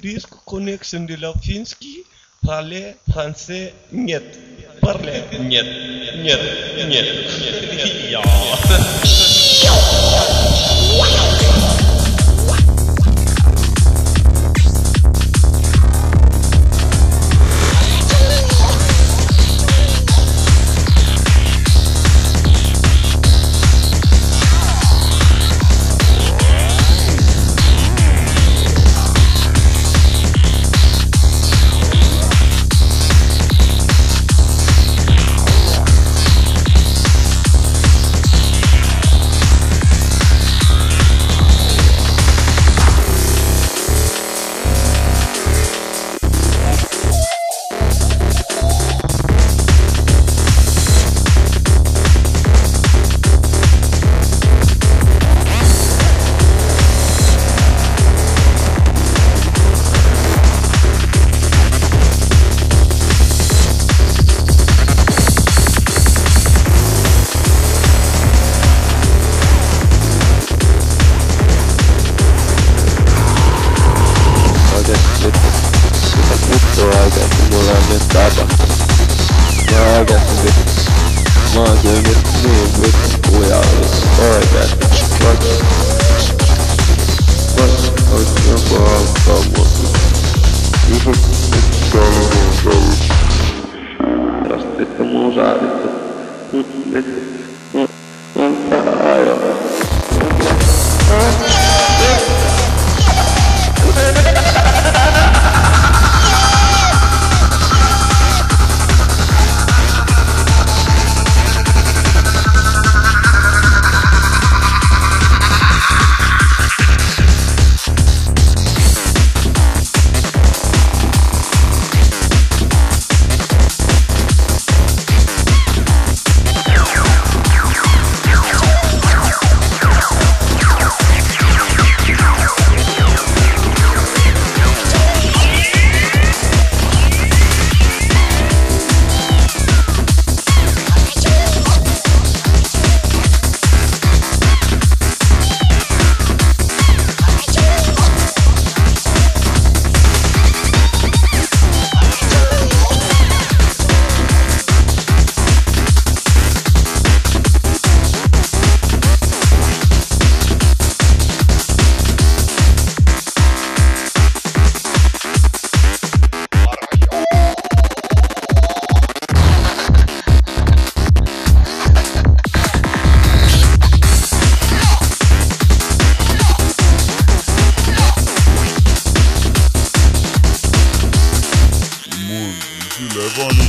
Disc connection de la Finsky. Parler français, niet. Parler, niet. Niet, niet. Ja. oikeesti Tästä sitten mun saa sitten. Nyt.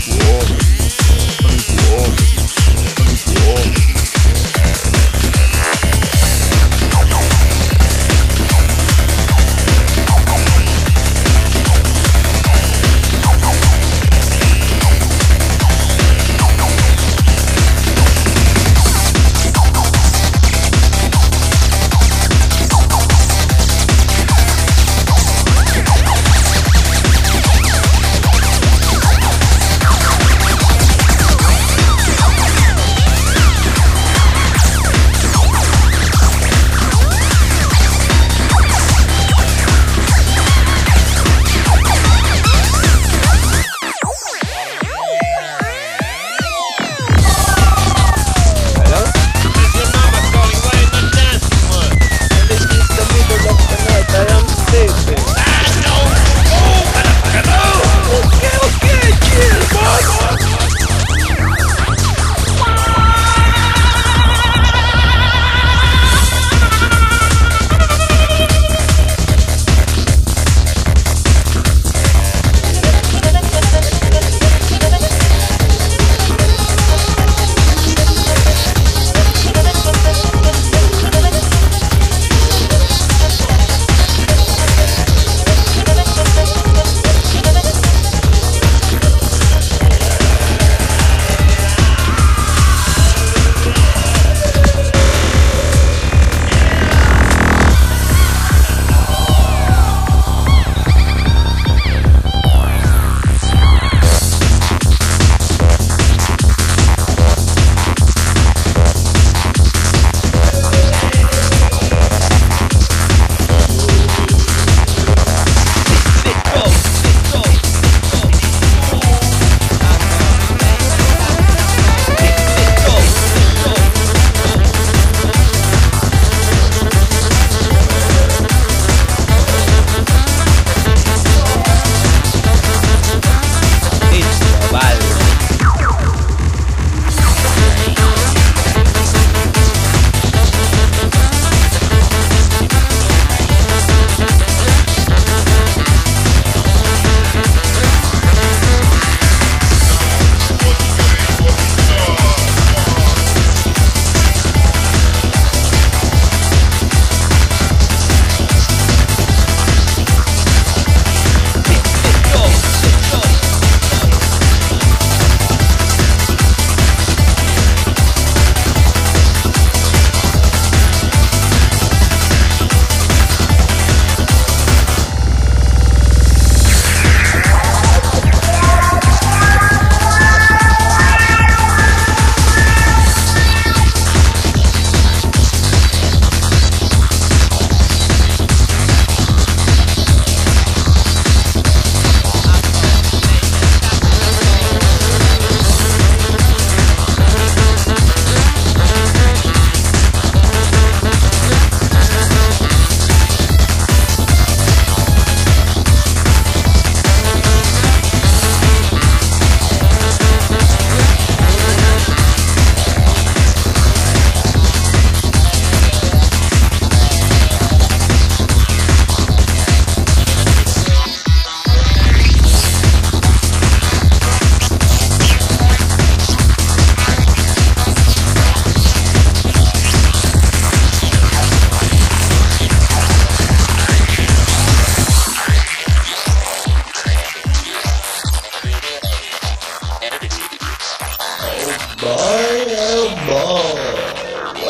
Whoa.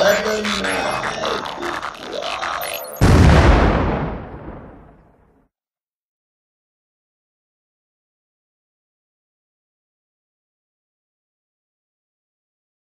Boy,